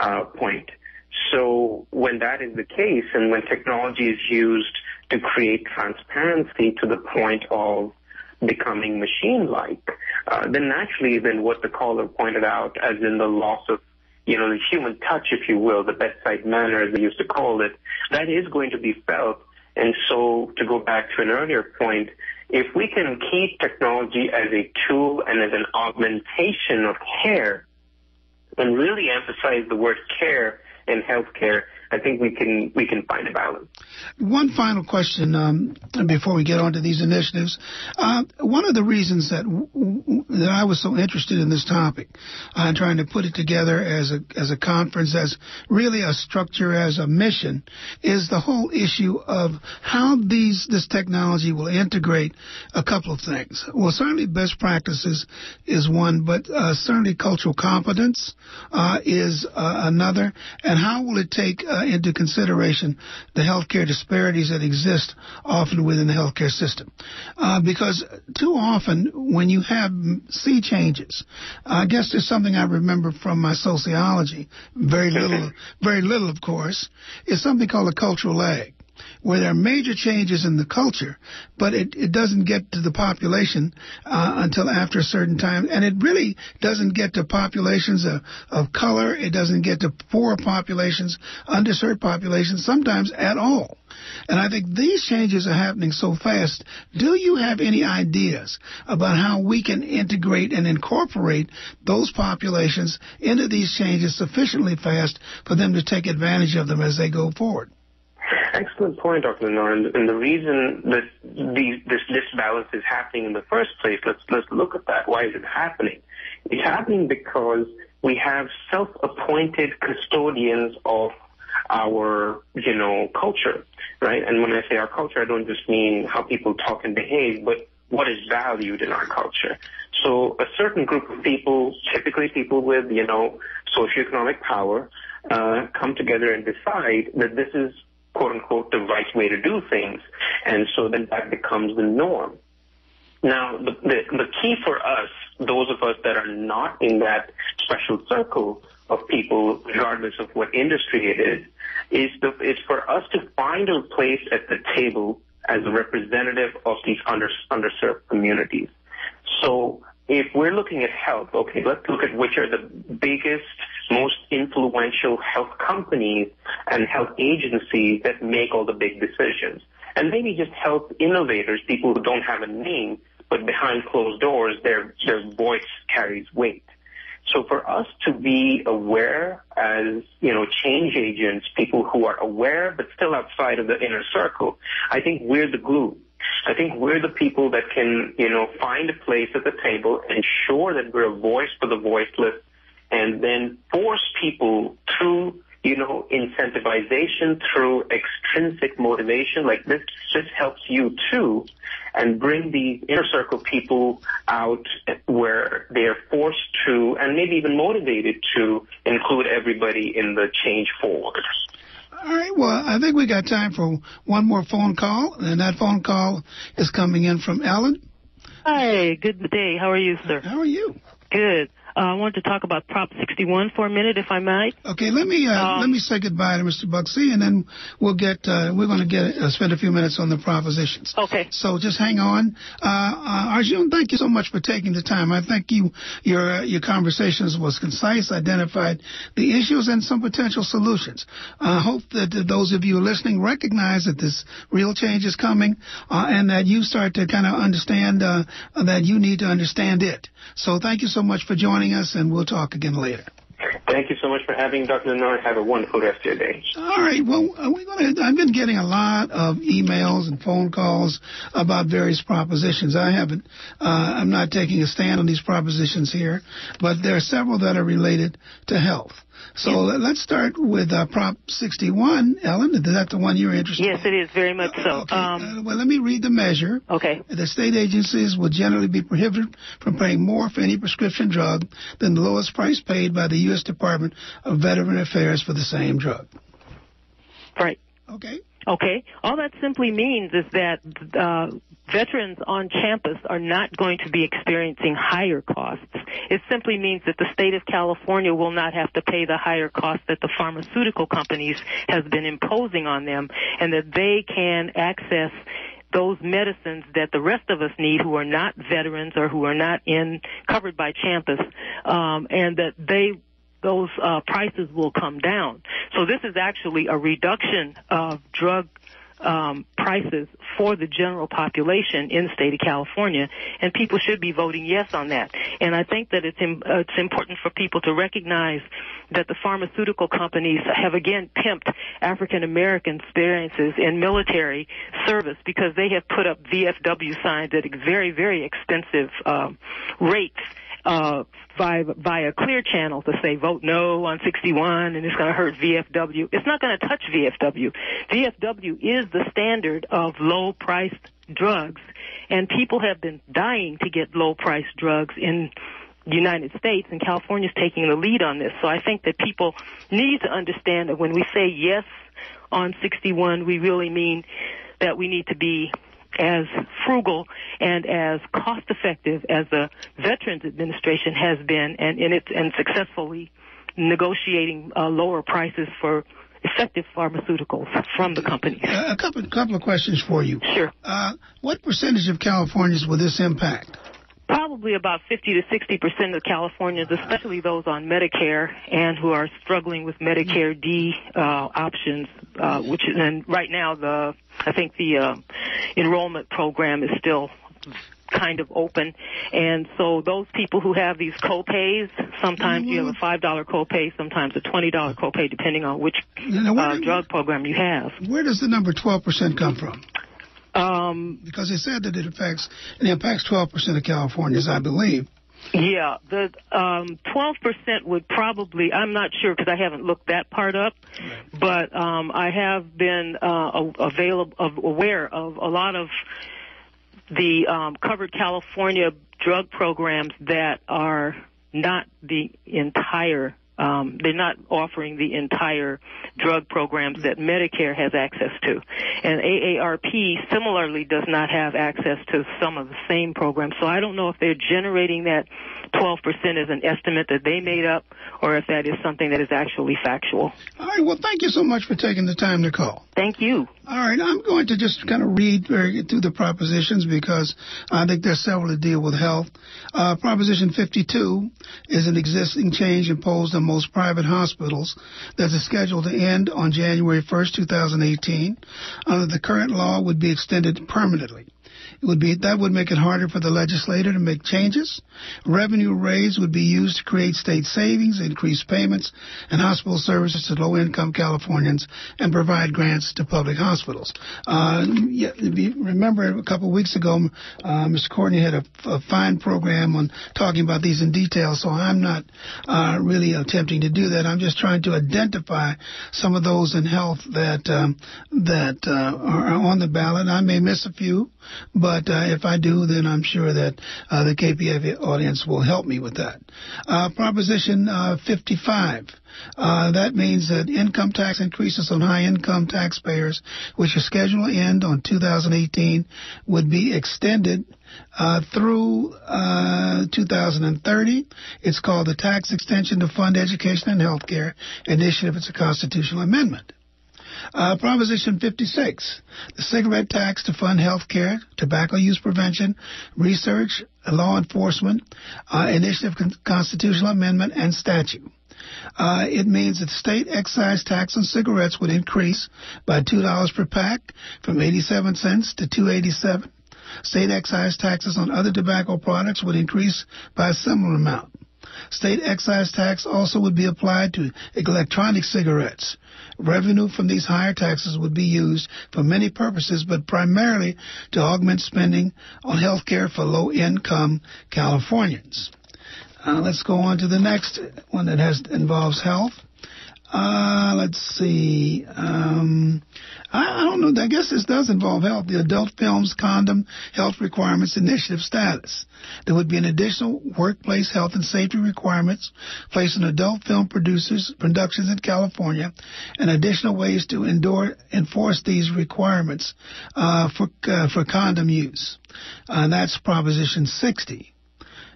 uh, point. So when that is the case, and when technology is used to create transparency to the point of becoming machine-like, uh, then naturally, then what the caller pointed out, as in the loss of, you know, the human touch, if you will, the bedside manner, as they used to call it, that is going to be felt. And so, to go back to an earlier point, if we can keep technology as a tool and as an augmentation of care, and really emphasize the word care in healthcare, I think we can we can find a balance. One final question um, before we get on to these initiatives. Uh, one of the reasons that w- that I was so interested in this topic, uh, trying to put it together as a as a conference, as really a structure, as a mission, is the whole issue of how these this technology will integrate a couple of things. Well, certainly best practices is one, but uh, certainly cultural competence uh, is uh, another, and how will it take uh, into consideration the healthcare disparities that exist often within the healthcare system. Uh, because too often when you have sea changes, I guess there's something I remember from my sociology, very little, very little of course, is something called a cultural lag where there are major changes in the culture, but it, it doesn't get to the population uh, until after a certain time. And it really doesn't get to populations of, of color. It doesn't get to poor populations, underserved populations, sometimes at all. And I think these changes are happening so fast. Do you have any ideas about how we can integrate and incorporate those populations into these changes sufficiently fast for them to take advantage of them as they go forward? Excellent point, Dr. LeNoir. And, the reason that the, this disbalance is happening in the first place, let's let's look at that. Why is it happening? It's happening because we have self-appointed custodians of our, you know, culture, right? And when I say our culture, I don't just mean how people talk and behave, but what is valued in our culture. So a certain group of people, typically people with, you know, socioeconomic power, uh, come together and decide that this is quote unquote the right way to do things. And so then that becomes the norm. Now, the, the, the key for us, those of us that are not in that special circle of people, regardless of what industry it is, is, the, is for us to find a place at the table as a representative of these under, underserved communities. So if we're looking at health, okay, let's look at which are the biggest, most influential health companies and health agencies that make all the big decisions. And maybe just health innovators, people who don't have a name, but behind closed doors, their, their voice carries weight. So for us to be aware as, you know, change agents, people who are aware but still outside of the inner circle, I think we're the glue. I think we're the people that can, you know, find a place at the table, ensure that we're a voice for the voiceless, and then force people through, you know, incentivization, through extrinsic motivation, like this, just helps you too, and bring the inner circle people out where they're forced to, and maybe even motivated to include everybody in the change forward. All right. Well, I think we got time for one more phone call, and that phone call is coming in from Ellen. Hi. Good day. How are you, sir? How are you? Good. Uh, I wanted to talk about Prop 61 for a minute, if I might. Okay, let me uh, um, let me say goodbye to Mr. Buxi, and then we'll get uh, we're going to get uh, spend a few minutes on the propositions. Okay. So just hang on, uh, Arjun. Thank you so much for taking the time. I think you your your conversations was concise, identified the issues and some potential solutions. I hope that those of you listening recognize that this real change is coming, uh, and that you start to kind of understand uh, that you need to understand it. So thank you so much for joining us, and we'll talk again later. Thank you so much for having Dr. LeNoir. Have a wonderful rest of your day. All right. Well, uh, we're gonna, I've been getting a lot of emails and phone calls about various propositions. I haven't, uh, I'm not taking a stand on these propositions here, but there are several that are related to health. So let's start with uh, Prop 61. Ellen, is that the one you're interested yes, in? Yes, it is, very much so. Okay. Um, uh, well, let me read the measure. Okay. The state agencies will generally be prohibited from paying more for any prescription drug than the lowest price paid by the U.S. Department Department of Veteran Affairs for the same drug. Right. Okay. Okay. All that simply means is that uh, veterans on campus are not going to be experiencing higher costs. It simply means that the state of California will not have to pay the higher costs that the pharmaceutical companies has been imposing on them and that they can access those medicines that the rest of us need who are not veterans or who are not in covered by campus um, and that they those uh, prices will come down. So this is actually a reduction of drug um, prices for the general population in the state of California, and people should be voting yes on that. And I think that it's Im- uh, it's important for people to recognize that the pharmaceutical companies have again pimped African American experiences in military service because they have put up VFW signs at very very expensive um, rates uh, via, via clear channel to say vote no on 61 and it's going to hurt VFW. It's not going to touch VFW. VFW is the standard of low priced drugs and people have been dying to get low priced drugs in the United States and California is taking the lead on this. So I think that people need to understand that when we say yes on 61, we really mean that we need to be as frugal and as cost effective as the Veterans Administration has been and in its and successfully negotiating uh, lower prices for effective pharmaceuticals from the companies. Uh, a couple couple of questions for you. Sure. Uh, what percentage of Californians will this impact? Probably about 50 to 60 percent of Californians, especially those on Medicare and who are struggling with Medicare D uh, options, uh, which is, and right now the I think the uh, enrollment program is still kind of open. And so those people who have these co-pays, sometimes you have a $5 copay, sometimes a $20 copay, depending on which uh, drug program you have. Where does the number 12% come from? Um, because it said that it affects, it impacts 12% of Californians, I believe. Yeah, the um, 12% would probably, I'm not sure because I haven't looked that part up, but um, I have been uh, available, aware of a lot of the um, covered California drug programs that are not the entire um, they're not offering the entire drug programs that Medicare has access to. And AARP similarly does not have access to some of the same programs. So I don't know if they're generating that 12% as an estimate that they made up or if that is something that is actually factual. All right. Well, thank you so much for taking the time to call. Thank you. All right. I'm going to just kind of read through the propositions because I think there's several that deal with health. Uh, Proposition 52 is an existing change imposed on most private hospitals that is scheduled to end on January 1st, 2018. Under the current law would be extended permanently. Would be that would make it harder for the legislator to make changes. Revenue raised would be used to create state savings, increase payments and hospital services to low-income Californians, and provide grants to public hospitals. Uh, yeah, remember a couple of weeks ago, uh, Mr. Courtney had a, a, fine program on talking about these in detail. So I'm not uh, really attempting to do that. I'm just trying to identify some of those in health that um, that uh, are on the ballot. I may miss a few, but uh, if I do, then I'm sure that uh, the KPF audience will help me with that. Uh, Proposition uh, 55. Uh, that means that income tax increases on high income taxpayers, which are scheduled to end on 2018, would be extended uh, through uh, 2030. It's called the Tax Extension to Fund Education and Healthcare Initiative. It's a constitutional amendment. Uh, Proposition 56, the cigarette tax to fund health care, tobacco use prevention, research, law enforcement, uh, initiative con- constitutional amendment, and statute. Uh, it means that state excise tax on cigarettes would increase by $2 per pack from 87 cents to 287. State excise taxes on other tobacco products would increase by a similar amount. State excise tax also would be applied to electronic cigarettes. Revenue from these higher taxes would be used for many purposes, but primarily to augment spending on health care for low income Californians. Uh, let's go on to the next one that has involves health. Uh, let's see. Um, I, I, don't know. I guess this does involve health. The Adult Films Condom Health Requirements Initiative status. There would be an additional workplace health and safety requirements placed on adult film producers productions in California, and additional ways to endure, enforce these requirements uh, for uh, for condom use. and that's Proposition 60.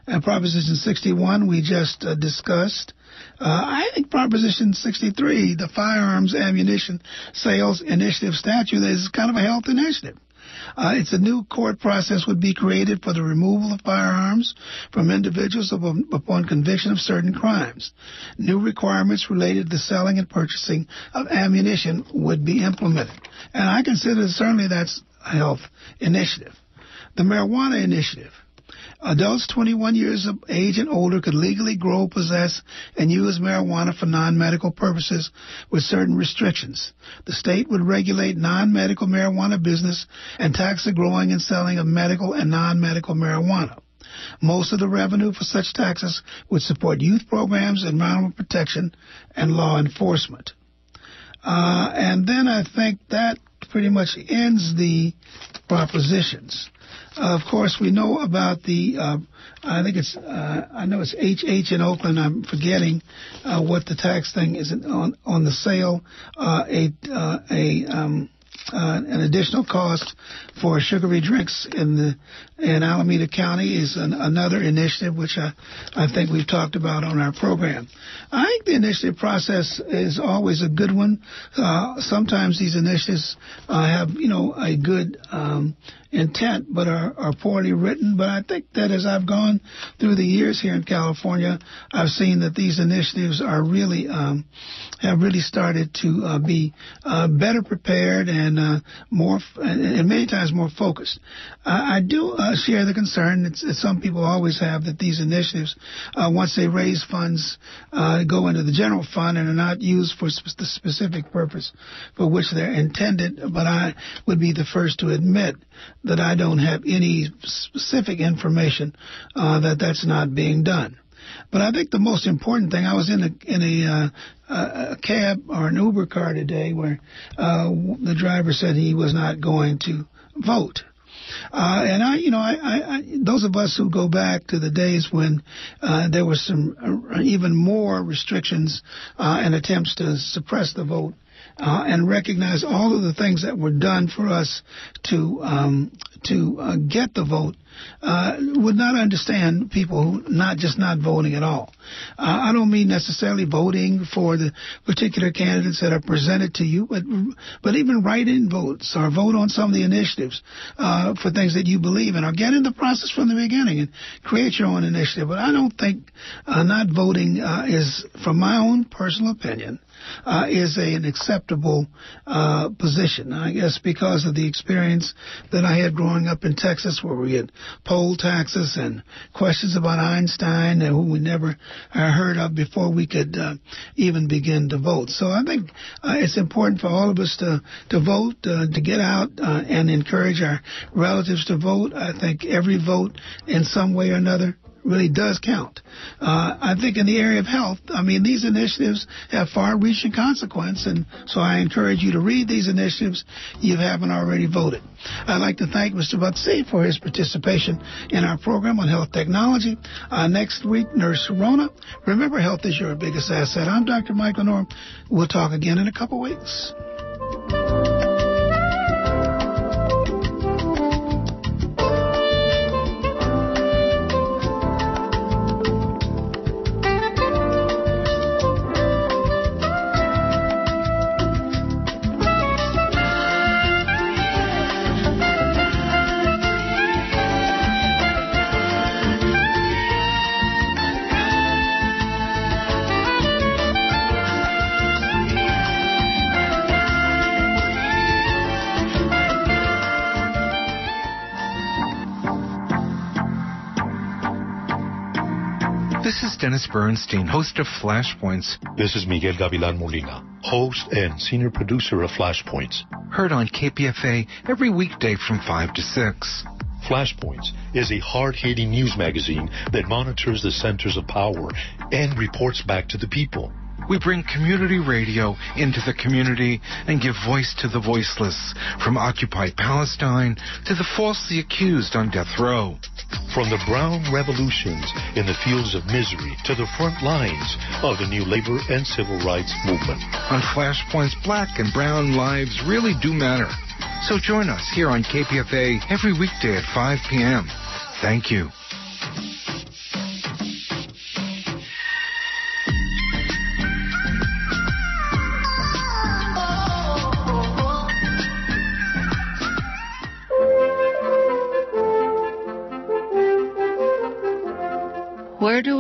And Proposition 61 we just uh, discussed. Uh, I think Proposition 63, the Firearms Ammunition Sales Initiative statute, is kind of a health initiative. Uh, it's a new court process would be created for the removal of firearms from individuals upon, upon conviction of certain crimes. New requirements related to the selling and purchasing of ammunition would be implemented. And I consider certainly that's a health initiative. The marijuana initiative. Adults 21 years of age and older could legally grow, possess, and use marijuana for non-medical purposes with certain restrictions. The state would regulate non-medical marijuana business and tax the growing and selling of medical and non-medical marijuana. Most of the revenue for such taxes would support youth programs, environmental protection, and law enforcement. Uh, and then I think that pretty much ends the propositions. Uh, of course, we know about the. Uh, I think it's. Uh, I know it's HH in Oakland. I'm forgetting uh, what the tax thing is on on the sale. Uh, a uh, a um, uh, an additional cost for sugary drinks in the in Alameda County is an, another initiative which I, I think we've talked about on our program. I think the initiative process is always a good one. Uh, sometimes these initiatives uh, have you know a good um, intent but are, are poorly written. But I think that as I've gone through the years here in California, I've seen that these initiatives are really um, have really started to uh, be uh, better prepared and uh, more and many times more focused. I, I do uh, share the concern that some people always have that these initiatives, uh, once they raise funds, uh, go into the general fund and are not used for the specific purpose for which they're intended. But I would be the first to admit that I don't have any specific information uh, that that's not being done. But I think the most important thing, I was in a in a, uh, a cab or an Uber car today where uh, the driver said he was not going to vote. Uh, and I, you know, I, I, I, those of us who go back to the days when uh, there were some uh, even more restrictions uh, and attempts to suppress the vote, uh, and recognize all of the things that were done for us to um, to uh, get the vote uh, would not understand people who not just not voting at all. Uh, I don't mean necessarily voting for the particular candidates that are presented to you, but but even write-in votes or vote on some of the initiatives uh, for things that you believe in, or get in the process from the beginning and create your own initiative. But I don't think uh, not voting uh, is, from my own personal opinion, uh, is a, an acceptable uh, position. I guess because of the experience that I had growing up in Texas, where we had poll taxes and questions about Einstein, and who we never uh, heard of before we could uh, even begin to vote. So I think uh, it's important for all of us to to vote, uh, to get out and encourage our relatives to vote. I think every vote, in some way or another, really does count. Uh, I think in the area of health, I mean, these initiatives have far-reaching consequence, and so I encourage you to read these initiatives if you haven't already voted. I'd like to thank Mr. Buxi for his participation in our program on health technology. Uh, next week, Nurse Rona. Remember, health is your biggest asset. I'm Dr. Michael Norm. We'll talk again in a couple weeks. Dennis Bernstein, host of Flashpoints. This is Miguel Gavilan Molina, host and senior producer of Flashpoints. Heard on KPFA every weekday from 5 to 6. Flashpoints is a hard hitting news magazine that monitors the centers of power and reports back to the people. We bring community radio into the community and give voice to the voiceless, from occupied Palestine to the falsely accused on death row. From the brown revolutions in the fields of misery to the front lines of the new labor and civil rights movement. On Flashpoints, black and brown lives really do matter. So join us here on KPFA every weekday at 5 p.m. Thank you.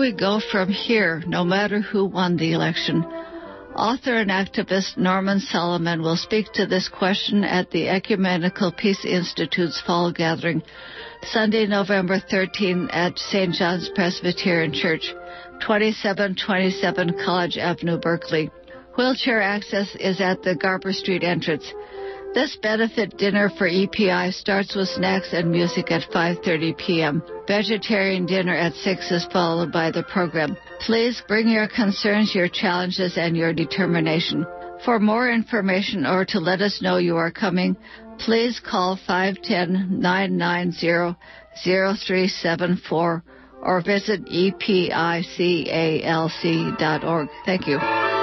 We go from here, no matter who won the election? Author and activist Norman Solomon will speak to this question at the Ecumenical Peace Institute's fall gathering, Sunday, November 13 at St. John's Presbyterian Church, 2727 College Avenue, Berkeley. Wheelchair access is at the Garber Street entrance. This benefit dinner for EPI starts with snacks and music at 5:30 p.m. Vegetarian dinner at 6 is followed by the program. Please bring your concerns, your challenges, and your determination. For more information or to let us know you are coming, please call 510-990-0374 or visit epicalc.org. Thank you.